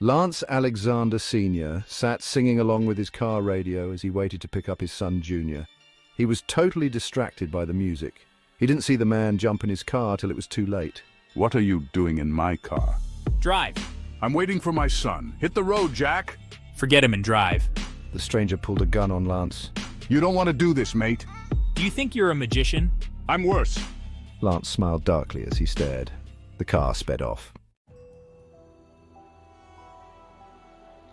Lance Alexander Sr. sat singing along with his car radio as he waited to pick up his son Junior. He was totally distracted by the music. He didn't see the man jump in his car till it was too late. What are you doing in my car? Drive. I'm waiting for my son. Hit the road, Jack. Forget him and drive. The stranger pulled a gun on Lance. You don't want to do this, mate. Do you think you're a magician? I'm worse. Lance smiled darkly as he stared. The car sped off.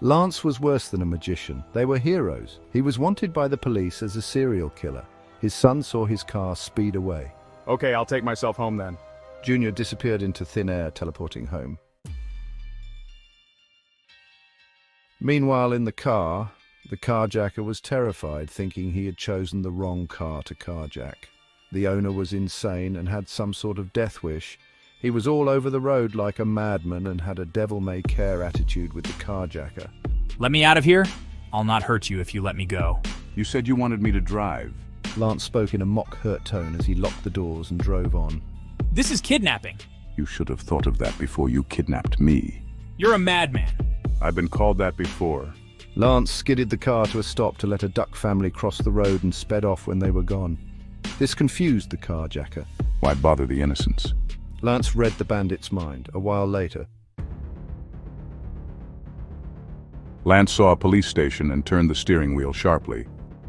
Lance was worse than a magician. They were heroes. He was wanted by the police as a serial killer. His son saw his car speed away. Okay, I'll take myself home then. Junior disappeared into thin air, teleporting home. Meanwhile, in the car, the carjacker was terrified, thinking he had chosen the wrong car to carjack. The owner was insane and had some sort of death wish. He was all over the road like a madman and had a devil-may-care attitude with the carjacker. Let me out of here? I'll not hurt you if you let me go. You said you wanted me to drive. Lance spoke in a mock-hurt tone as he locked the doors and drove on. This is kidnapping. You should have thought of that before you kidnapped me. You're a madman. I've been called that before. Lance skidded the car to a stop to let a duck family cross the road and sped off when they were gone. This confused the carjacker. Why bother the innocents? Lance read the bandit's mind. A while later, Lance saw a police station and turned the steering wheel sharply.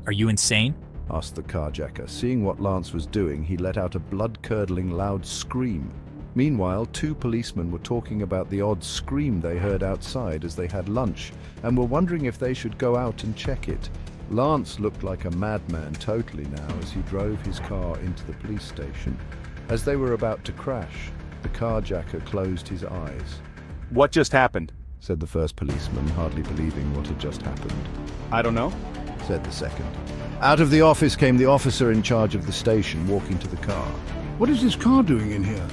Are you insane? asked the carjacker. Seeing what Lance was doing, he let out a blood-curdling loud scream. Meanwhile, two policemen were talking about the odd scream they heard outside as they had lunch and were wondering if they should go out and check it. Lance looked like a madman totally now as he drove his car into the police station. As they were about to crash, the carjacker closed his eyes, What just happened? said the first policeman, hardly believing what had just happened. I don't know. said the second. Out of the office came the officer in charge of the station, walking to the car. What is this car doing in here?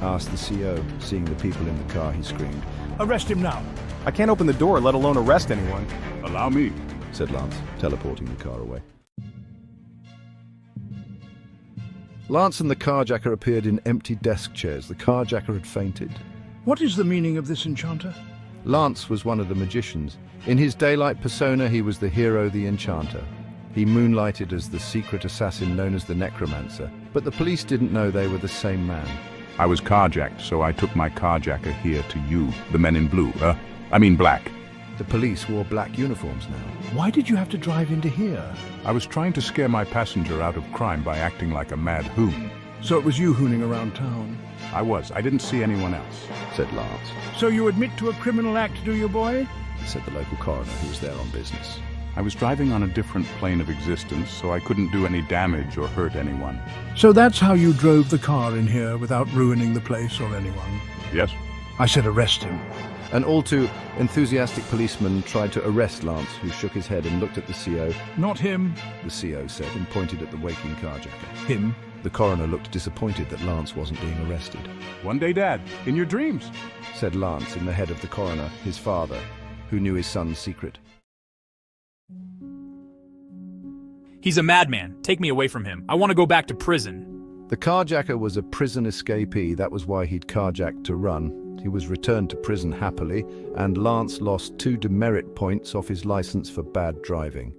Asked the CO. Seeing the people in the car, he screamed, Arrest him now. I can't open the door, let alone arrest anyone. Allow me. said Lance, teleporting the car away. Lance and the carjacker appeared in empty desk chairs. The carjacker had fainted. What is the meaning of this enchanter? Lance was one of the magicians. In his daylight persona, he was the hero, the enchanter. He moonlighted as the secret assassin known as the Necromancer, but the police didn't know they were the same man. I was carjacked, so I took my carjacker here to you, the men in blue, uh, I mean black. The police wore black uniforms now. Why did you have to drive into here? I was trying to scare my passenger out of crime by acting like a mad hoon. So it was you hooning around town. I was. I didn't see anyone else. said Lance, So you admit to a criminal act, do you, boy? said the local coroner who was there on business. I was driving on a different plane of existence, so I couldn't do any damage or hurt anyone. So that's how you drove the car in here without ruining the place or anyone. Yes? I said arrest him. An all too enthusiastic policeman tried to arrest Lance, who shook his head and looked at the CO. Not him. The CO said and pointed at the waking carjacker. Him. The coroner looked disappointed that Lance wasn't being arrested. One day, Dad, in your dreams. Said Lance in the head of the coroner, his father, who knew his son's secret. He's a madman. Take me away from him. I want to go back to prison. The carjacker was a prison escapee, that was why he'd carjacked to run. He was returned to prison happily, and Lance lost two demerit points off his license for bad driving.